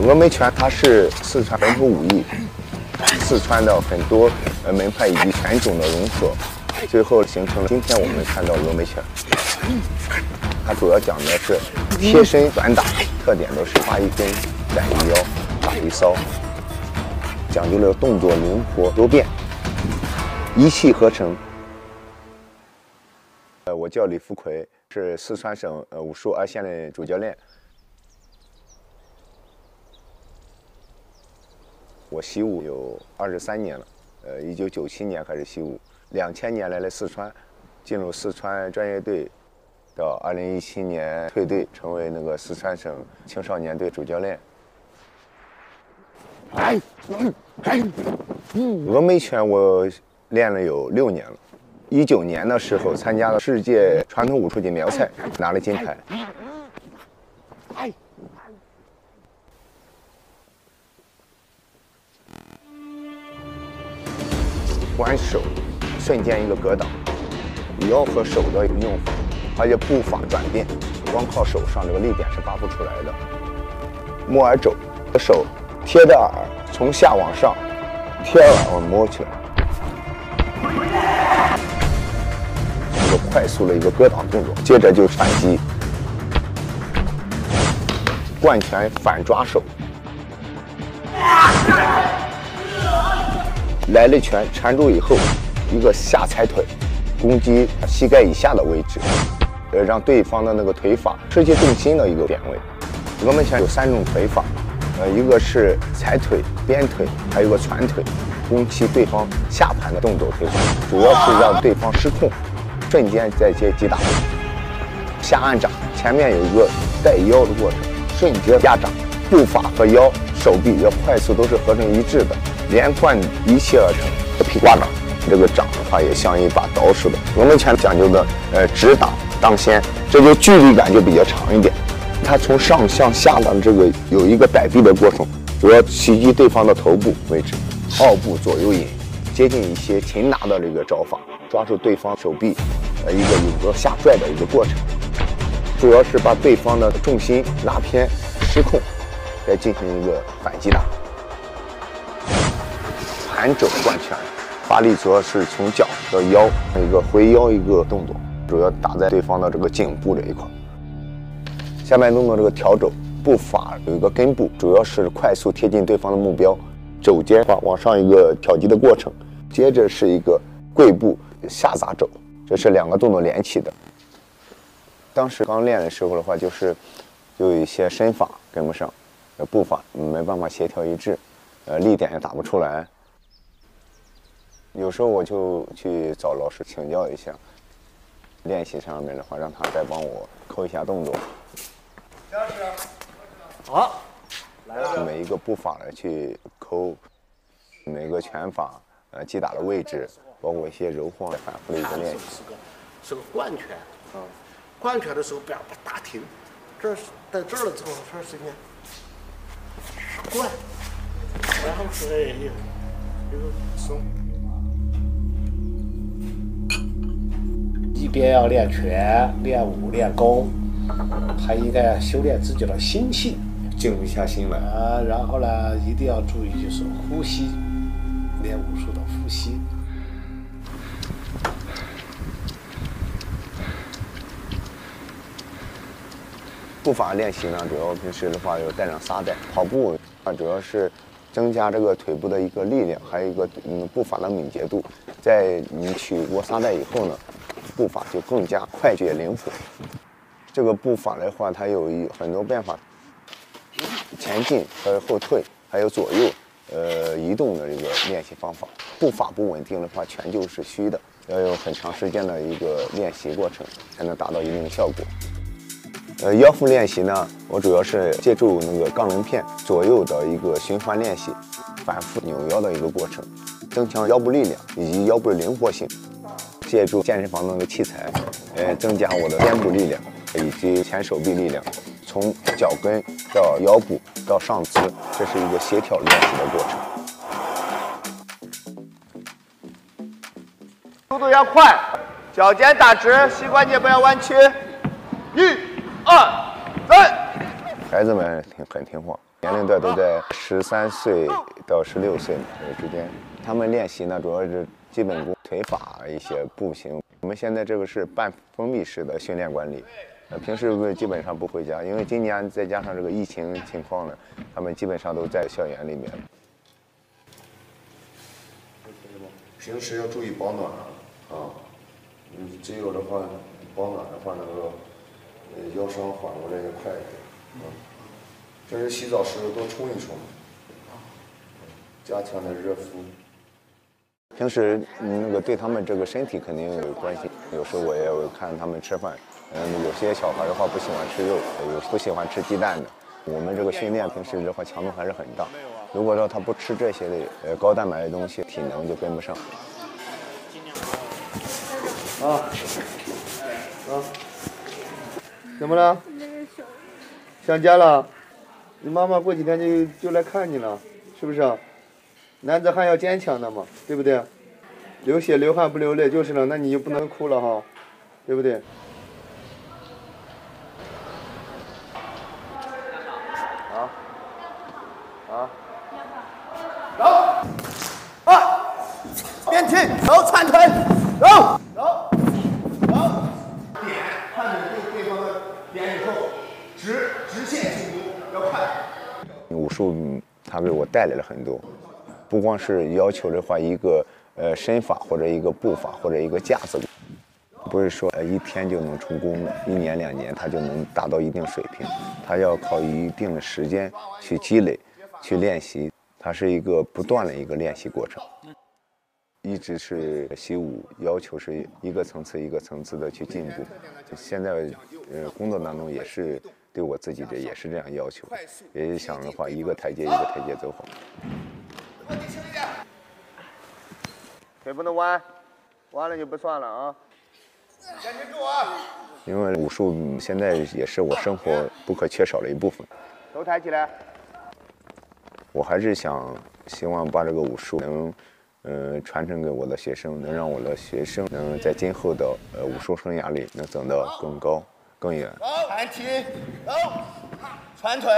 峨眉拳它是四川本土武艺，四川的很多呃门派以及拳种的融合，最后形成了今天我们看到峨眉拳。它主要讲的是贴身短打，特点都是发一根、斩一腰、打一骚，讲究了动作灵活多变，一气呵成。呃，我叫李福奎，是四川省呃武术二线的主教练。我习武有二十三年了，呃，一九九七年开始习武，两千年来了四川，进入四川专业队，到二零一七年退队，成为那个四川省青少年队主教练。哎，峨眉拳我练了有六年了，一九年的时候参加了世界传统武术锦标赛，拿了金牌。关手，瞬间一个格挡，腰和手的用法，而且步伐转变，光靠手上这个力点是发不出来的。摸耳肘，手贴着耳，从下往上贴耳我摸起来，一个快速的一个格挡动作，接着就反击，贯拳反抓手。来了拳缠住以后，一个下踩腿，攻击膝盖以下的位置，呃，让对方的那个腿法失去重心的一个点位。峨眉拳有三种腿法，呃，一个是踩腿、鞭腿，还有个传腿，攻击对方下盘的动作腿法，主要是让对方失控，瞬间再接击打。下按掌，前面有一个带腰的过程，瞬间压掌，步伐和腰、手臂要快速，都是合成一致的。连贯一气而成，劈挂掌，这个掌的话也像一把刀似的。我们拳讲究的，呃，直打当先，这就距离感就比较长一点。它从上向下的这个有一个摆臂的过程，主要袭击对方的头部位置，二步左右引，接近一些擒拿的这个招法，抓住对方手臂，呃，一个有个下拽的一个过程，主要是把对方的重心拉偏，失控，来进行一个反击打。盘肘贯拳，发力主要是从脚到腰，一个回腰一个动作，主要打在对方的这个颈部这一块。下面动作这个挑肘，步法有一个根部，主要是快速贴近对方的目标，肘尖往往上一个挑击的过程。接着是一个跪步下砸肘，这是两个动作连起的。当时刚练的时候的话，就是有一些身法跟不上，步法没办法协调一致，呃，力点也打不出来。有时候我就去找老师请教一下，练习上面的话，让他再帮我抠一下动作。老师，好，来了。每一个步法来去扣，每个拳法呃击打的位置，包括一些柔晃反复的一个练习。是个是个贯拳，啊，贯拳的时候不要打停，这是在这儿了之后，这是呢，贯，然后是一个一个松。边要练拳、练武、练功，还应该修炼自己的心性，静不下心来啊。然后呢，一定要注意就是呼吸，练武术的呼吸。步伐练习呢，主要平时的话要带上沙袋。跑步啊，主要是增加这个腿部的一个力量，还有一个嗯步伐的敏捷度。在你取过沙袋以后呢。步法就更加快捷灵活。这个步法的话，它有一很多变化，前进和后退，还有左右呃移动的这个练习方法。步法不稳定的话，拳就是虚的，要有很长时间的一个练习过程，才能达到一定的效果。呃，腰腹练习呢，我主要是借助那个杠铃片左右的一个循环练习，反复扭腰的一个过程，增强腰部力量以及腰部的灵活性。借助健身房的那个器材，呃，增加我的肩部力量以及前手臂力量，从脚跟到腰部到上肢，这是一个协调练习的过程。速度要快，脚尖打直，膝关节不要弯曲。一、二、三。孩子们挺很听话，年龄段都在十三岁到十六岁之间。他们练习呢，主要是基本功、腿法一些步行。我们现在这个是半封闭式的训练管理，呃，平时基本上不回家，因为今年再加上这个疫情情况呢，他们基本上都在校园里面。平时要注意保暖啊，嗯，只有的话保暖的话，那个腰伤缓过来也快一点啊。平时洗澡时多冲一冲，加强的热敷。平时那个对他们这个身体肯定有关系。有时候我也看他们吃饭，嗯，有些小孩的话不喜欢吃肉，有不喜欢吃鸡蛋的。我们这个训练平时的话强度还是很大。如果说他不吃这些的呃高蛋白的东西，体能就跟不上。啊啊！怎么了？想家了？你妈妈过几天就就来看你了，是不是？男子汉要坚强的嘛，对不对？流血流汗不流泪就是了，那你就不能哭了哈，对不对？啊啊！走，二，边踢，走，窜腿，走，走，走，点，看准对对方的点以后，直直线进攻，要快。武术他给我带来了很多，不光是要求的话一个呃身法或者一个步法或者一个架子，不是说呃一天就能成功的，一年两年他就能达到一定水平，他要靠一定的时间去积累，去练习。它是一个不断的一个练习过程，一直是习武，要求是一个层次一个层次的去进步。现在呃工作当中也是对我自己的也是这样要求，也想的话一个台阶一个台阶走好。腿不能弯，弯了就不算了啊！坚持住啊！因为武术现在也是我生活不可缺少的一部分。头抬起来。我还是想希望把这个武术能，呃，传承给我的学生，能让我的学生能在今后的呃武术生涯里能走得更高更远。好，抬起，走，传腿。